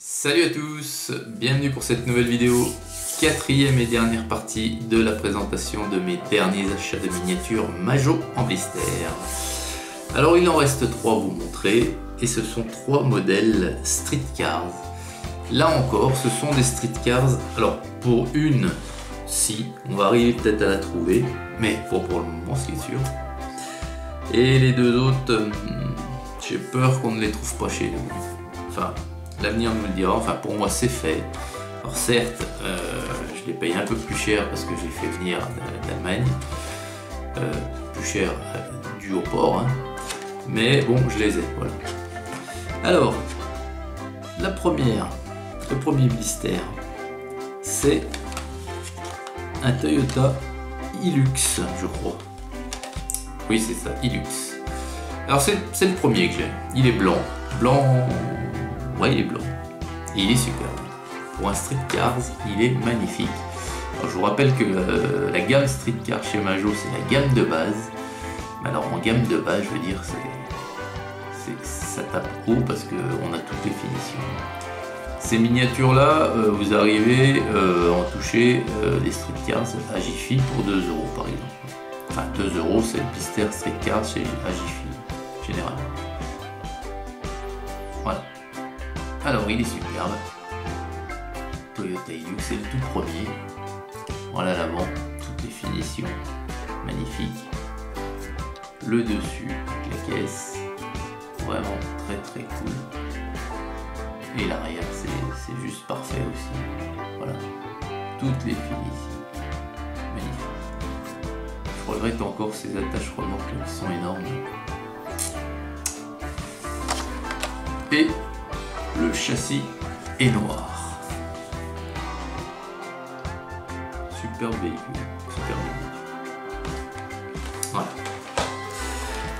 Salut à tous, bienvenue pour cette nouvelle vidéo, quatrième et dernière partie de la présentation de mes derniers achats de miniatures Majo en blister. Alors il en reste trois à vous montrer et ce sont trois modèles Street Cars. Là encore, ce sont des Street Cars. Alors pour une, si, on va arriver peut-être à la trouver, mais pour, pour le moment c'est sûr. Et les deux autres, hum, j'ai peur qu'on ne les trouve pas chez nous. Enfin, l'avenir nous le dira. Enfin, pour moi, c'est fait. Alors, certes, euh, je les paye un peu plus cher parce que j'ai fait venir d'Allemagne. Euh, plus cher euh, dû au port. Hein. Mais bon, je les ai. Voilà. Alors, la première, le premier blister, c'est un Toyota Hilux, je crois. Oui, c'est ça, Hilux. Alors, c'est le premier que j'ai. Il est blanc. Blanc Ouais, il est blanc. Il est super. Pour un Street Cars, il est magnifique. je vous rappelle que euh, la gamme Street Cars chez Majo, c'est la gamme de base. Mais alors en gamme de base, je veux dire, c'est, ça tape haut parce qu'on a toutes les finitions. Ces miniatures-là, euh, vous arrivez euh, à en toucher des Street Cars à Jiffy pour 2 euros par exemple. Enfin 2 euros, c'est le blister Street Cars chez à Jiffy, généralement. Voilà. Alors il est superbe. Toyota Hilux, c'est le tout premier. Voilà l'avant, toutes les finitions, magnifiques. Le dessus, la caisse, vraiment très très cool. Et l'arrière, c'est juste parfait aussi. Voilà, toutes les finitions, magnifiques. Je regrette encore ces attaches remorques qui sont énormes. Et le châssis est noir. Superbe véhicule. Superbe Voilà.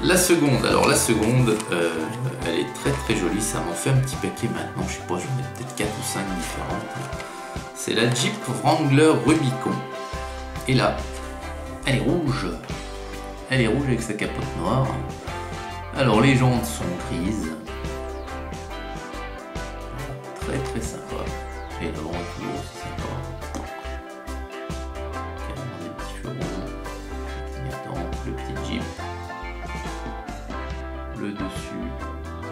La seconde, alors la seconde, euh, elle est très très jolie, ça m'en fait un petit paquet maintenant, je sais pas, j'en ai peut-être 4 ou 5 différentes. C'est la Jeep Wrangler Rubicon. Et là, elle est rouge. Elle est rouge avec sa capote noire. Alors les jantes sont grises, très très sympa. Et le grand toujours aussi sympa. Le petit jeep. Le dessus.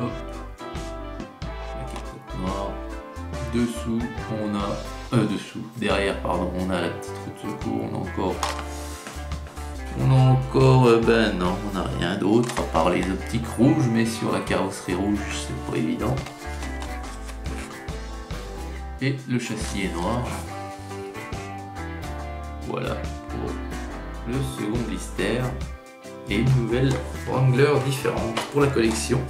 Hop. La noire. Dessous, on a. Euh, dessous. Derrière, pardon, on a la petite roue de secours. On a encore. On a encore, euh, ben non, on n'a rien d'autre à part les optiques rouges, mais sur la carrosserie rouge, c'est pas évident et le châssis est noir. Voilà pour le second blister et une nouvelle Wrangler différente pour la collection.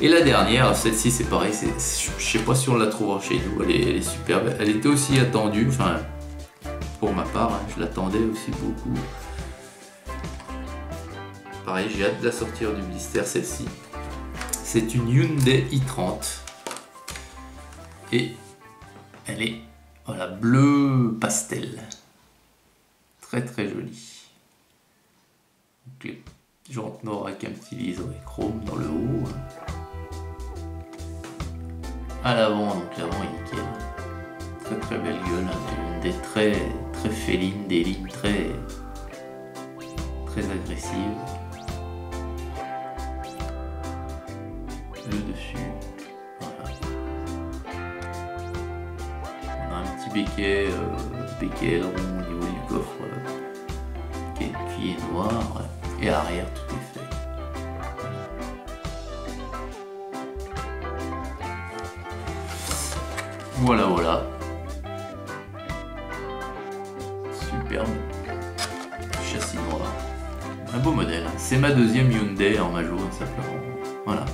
Et la dernière, celle-ci c'est pareil, je sais pas si on la trouvera chez nous, elle est, superbe. Elle était aussi attendue, enfin pour ma part, hein, je l'attendais aussi beaucoup. Pareil, j'ai hâte de la sortir du blister celle-ci. C'est une Hyundai i30 et elle est voilà, bleu pastel. Très très jolie. Donc, jante noire avec un petit liseré chrome dans le haut. À l'avant, donc l'avant est nickel. Très très belle gueule, hein. des très très félines, des lignes très très agressives. Le dessus béquet, euh, rond au niveau du coffre, euh, qui, est, noir, et à l'arrière tout est fait. Voilà, voilà. Superbe. Châssis noir. Un beau modèle. C'est ma deuxième Hyundai en Majo, simplement. Voilà.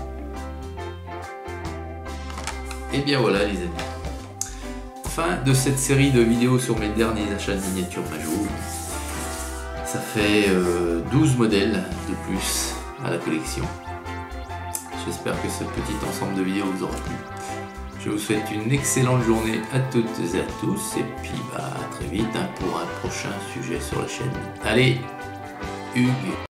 Et bien voilà les amis de cette série de vidéos sur mes derniers achats de miniatures Majo. Ça fait 12 euh, modèles de plus à la collection. J'espère que ce petit ensemble de vidéos vous aura plu. Je vous souhaite une excellente journée à toutes et à tous et puis bah, à très vite hein, pour un prochain sujet sur la chaîne. Allez, Hugues